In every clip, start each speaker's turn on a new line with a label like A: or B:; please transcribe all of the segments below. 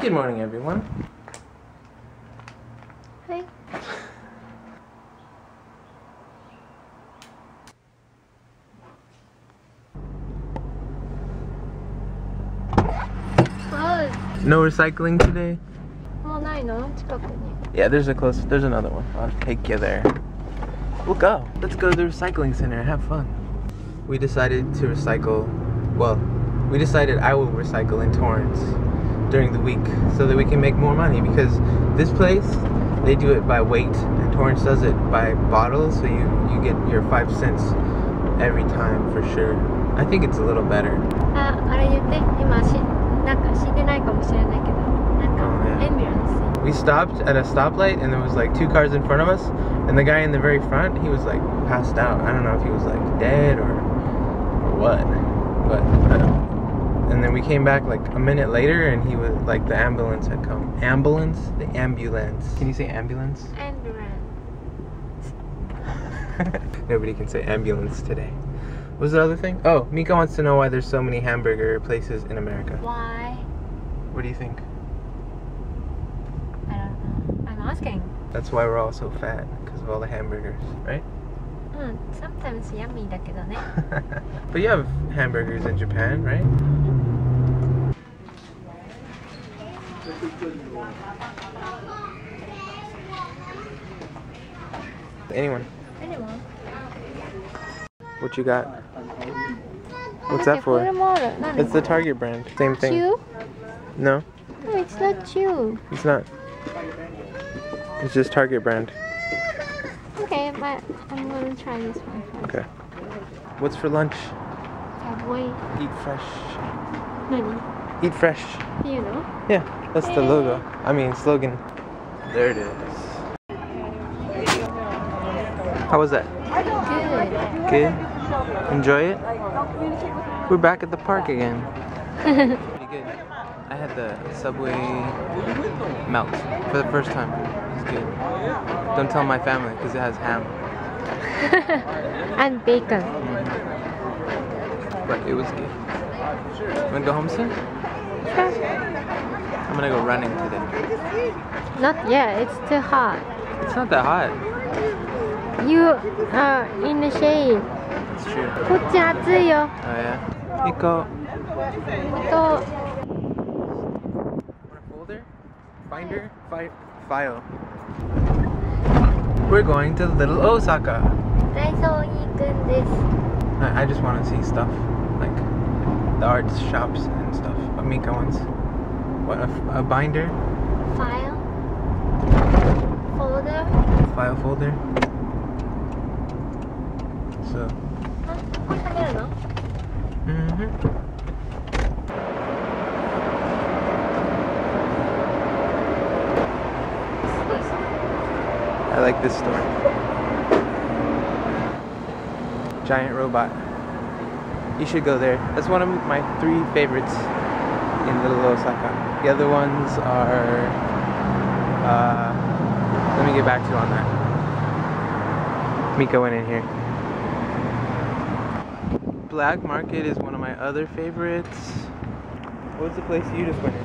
A: Good morning, everyone.
B: Hi.
A: No recycling today? Yeah, there's a close, there's another one. I'll take you there. We'll go. Let's go to the recycling center and have fun. We decided to recycle, well, we decided I will recycle in Torrance during the week so that we can make more money because this place they do it by weight and Torrance does it by bottles, so you you get your five cents every time for sure. I think it's a little better.
B: あ、あれ言って。今し、なんか死んでないかもしれないけど。なんか、
A: Oh, yeah.
B: エンビュランス。
A: We stopped at a stoplight and there was like two cars in front of us and the guy in the very front he was like passed out. I don't know if he was like dead or or what. But I don't and then we came back like a minute later and he was like the ambulance had come. Ambulance? The ambulance. Can you say ambulance?
B: エンビュラン
A: Nobody can say ambulance today. What was the other thing? Oh, Mika wants to know why there's so many hamburger places in America.
B: s。Why?
A: What do you think?
B: I don't know. I'm asking.
A: That's why we're all so fat because of all the hamburgers, right?
B: うん、sometimes yummy だけどね。
A: but you have hamburgers in Japan, right? Anyone.
B: Anyone.
A: What you got? What's that for? It's the Target brand. Same thing.
B: Chew?
A: No.
B: No, it's not Chew.
A: It's not. It's just Target brand.
B: Okay, but I'm gonna try this one.
A: Okay. What's for lunch?
B: Subway.
A: Eat fresh.
B: Nani?
A: Eat fresh.
B: Do you know?
A: Yeah, that's the logo. I mean slogan. There it is. How was that?
B: Good.
A: Good. Enjoy it. We're back at the park again. Pretty good. I had the Subway melt for the first time. It's good. Don't tell my family because it has ham,
B: and bacon. Mm-hmm.
A: but it was good. Wanna go home soon? I'm gonna go running today.
B: Not yet, it's too hot.
A: It's not that hot.
B: You are in the shade.
A: It's true.
B: こっち暑いよ。
A: Oh yeah. Nico.
B: と、
A: Want a folder? Binder? Fi- file. We're going to Little Osaka.
B: ダイソーに行くんです。
A: I, I just want to see stuff like the art shops and stuff. What ones? What, a, binder?
B: File. Folder.
A: File folder. So. Mm-hmm. I like this store. Giant robot. You should go there. That's one of my three favorites in Little Osaka. The other ones are, uh, let me get back to you on that. Mika went in here. Black Market is one of my other favorites. What's the place you just went in?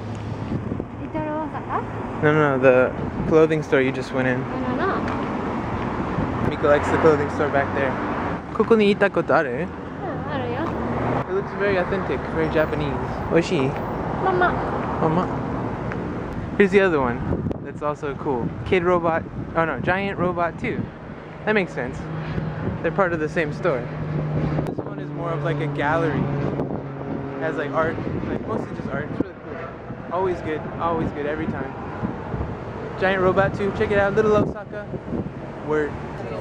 B: Little Osaka?
A: No, no, no, the clothing store you just went in.
B: No, no, no.
A: Mika likes the clothing store back there. ここにいたことある? It looks very authentic, very Japanese.
B: Oishii? Mama.
A: Mama. Here's the other one that's also cool. Kid Robot, oh no, Giant Robot 2. That makes sense. They're part of the same store. This one is more of like a gallery. It has like art, like mostly just art. It's really cool. Always good, always good, every time. Giant Robot 2, check it out, Little Osaka. Word.
B: It's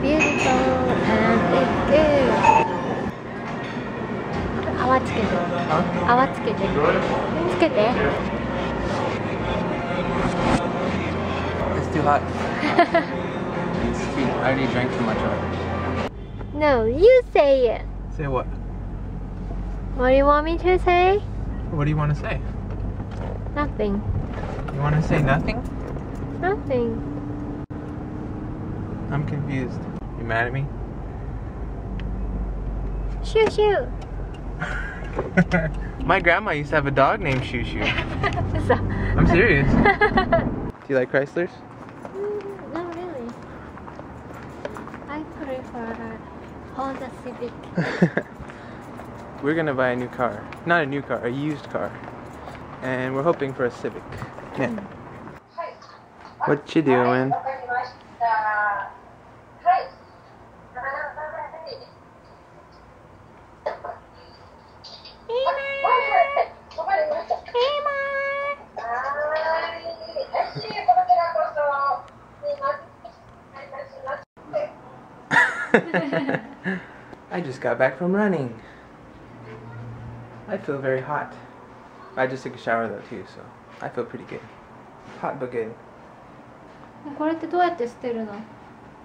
B: beautiful and it's good. 泡つけて。泡つけて。つけて。
A: It's too hot. it's too, I already drank too much of it.
B: No, you say it.
A: Say what?
B: What do you want me to say?
A: What do you want to say?
B: Nothing.
A: You want to say nothing?
B: Nothing.
A: I'm confused. You mad at me?
B: Shoo shoo.
A: My grandma used to have a dog named Shoo Shoo.
B: 嘘
A: I'm serious. Do you like Chryslers?
B: Mm, Not really. I prefer Honda Civic.
A: we're gonna buy a new car. Not a new car, a used car. And we're hoping for a Civic. Yeah. What you doing? I just got back from running. I feel very hot. I just took a shower though too, so I feel pretty good. Hot but good.
B: これってどうやって捨てるの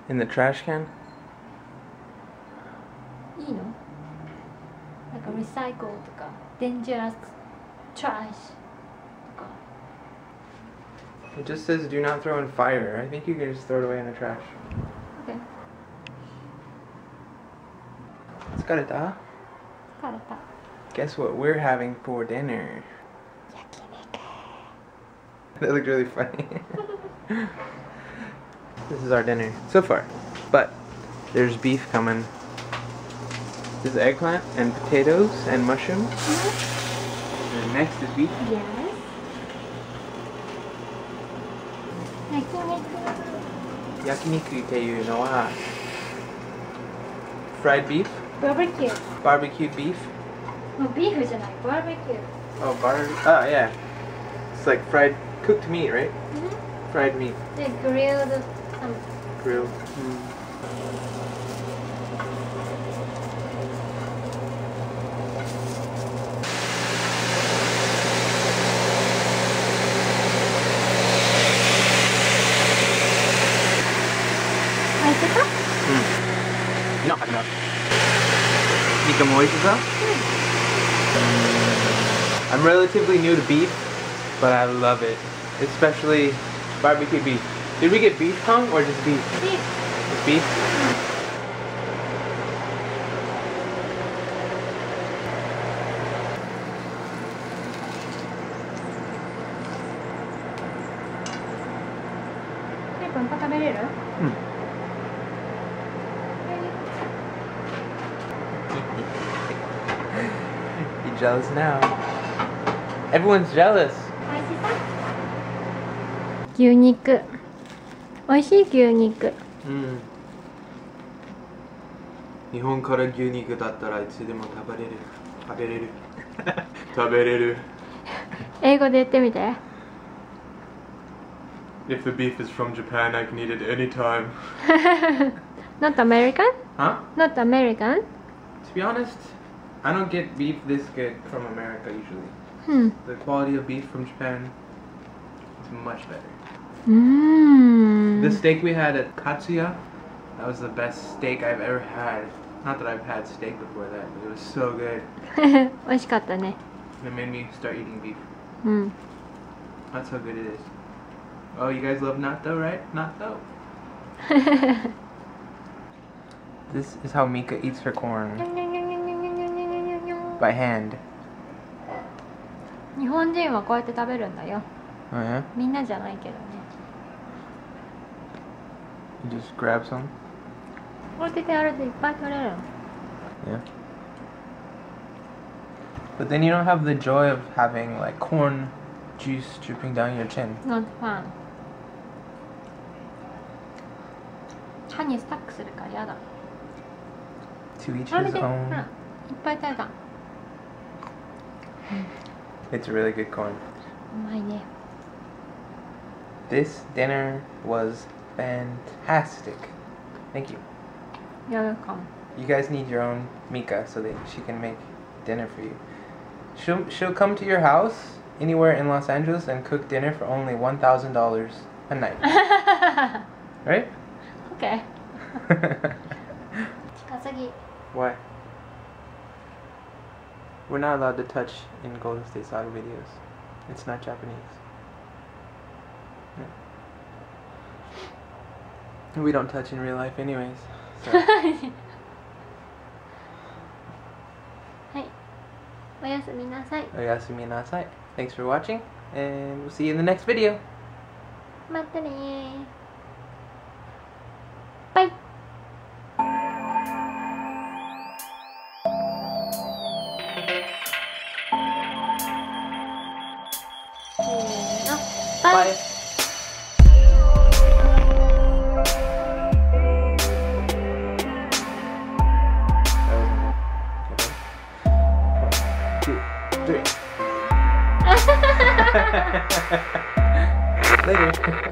A: In the trash can?
B: いいのなんかリサイクルとか、デンジャラストラッシュとか。
A: It just says do not throw in fire. I think you can just throw it away in the trash. 疲れた
B: 疲れた。
A: Guess what we're having for dinner? That looked really funny. this is our dinner so far. But there's beef coming. There's eggplant and potatoes and mushrooms. And next is beef.
B: Yes. 焼肉。
A: 焼肉っていうのは fried beef,
B: Barbecue.
A: Barbecue beef?
B: No, beef is like barbecue.
A: Oh, bar. Oh, yeah. It's like fried, cooked meat, right?
B: Mm -hmm. Fried meat. They
A: grilled. Grilled. Mm. Moishiza? Hmm. I'm relatively new to beef, but I love it. Especially barbecue beef. Did we get beef tongue or just beef?
B: ビーフ。
A: Just beef?
B: Hmm.
A: jealous now? Everyone's jealous.
B: 美味しさ牛肉美味しい牛肉
A: Mm. 日本から牛肉だったらいつでも食べれる。食べれる。食べれる。
B: 英語で言ってみて
A: If the beef is from Japan, I can eat it anytime.
B: Not American?
A: Huh?
B: Not American?
A: To be honest, I don't get beef this good from America usually.
B: Hmm.
A: The quality of beef from Japan is much better.
B: Mm.
A: The steak we had at Katsuya, that was the best steak I've ever had. Not that I've had steak before that, but it was so good. it made me start eating beef.
B: Mm.
A: That's how good it is. Oh, you guys love natto, right? Natto. this is how Mika eats her corn. By hand.
B: 日本人はこうやって食べるんだよ
A: Oh yeah?
B: みんなじゃないけどね
A: You just grab some.
B: こうやってやるといっぱい取れるの
A: Yeah. But then you don't have the joy of having like corn juice dripping down your chin.
B: Not fun 歯にスタックするからやだ
A: To each his own.
B: いっぱい取れた
A: It's a really good corn.
B: Mine. Oh,
A: this dinner was fantastic. Thank you.
B: You're welcome.
A: You guys need your own Mika so that she can make dinner for you. She'll, she'll come to your house anywhere in Los Angeles and cook dinner for only $1,000 a night. right? Okay. not allowed to touch in Golden State Saga videos. It's not Japanese. Yeah. We don't touch in real life anyways. So.
B: はいバイ やすみなさい
A: Oyasumi nasai. Thanks for watching, and we'll see you in the next video.
B: またねー
A: There Bye. Bye. Later.